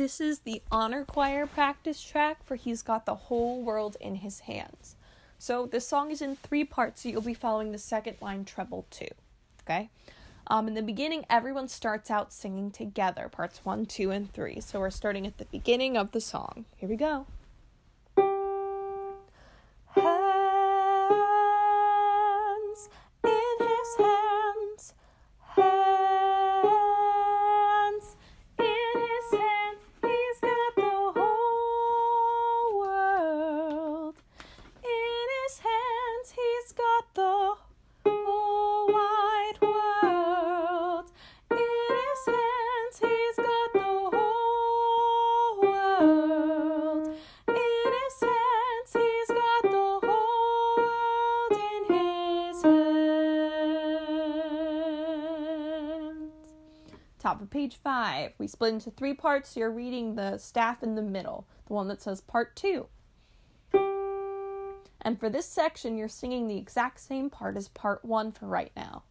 This is the honor choir practice track for He's Got the Whole World in His Hands. So this song is in three parts, so you'll be following the second line treble two. Okay? Um, in the beginning, everyone starts out singing together, parts one, two, and three. So we're starting at the beginning of the song. Here we go. Top of page five. We split into three parts. So you're reading the staff in the middle, the one that says part two. And for this section, you're singing the exact same part as part one for right now.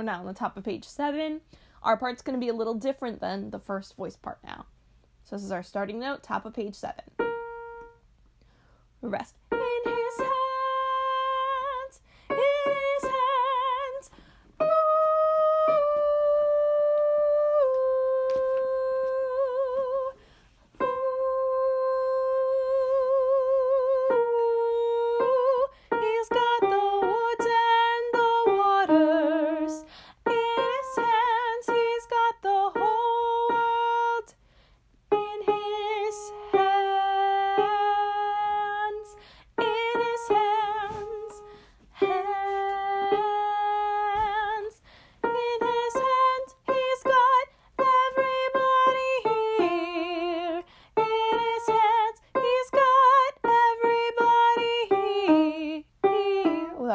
We're now on the top of page seven. Our part's going to be a little different than the first voice part now. So this is our starting note, top of page seven. Rest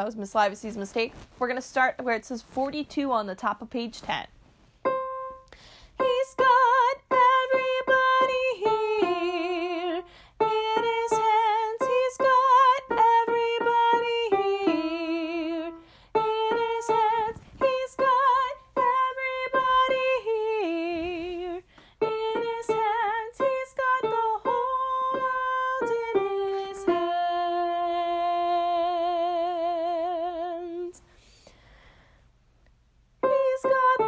was Miss Livesey's mistake. We're going to start where it says 42 on the top of page 10. God.